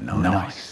Nice.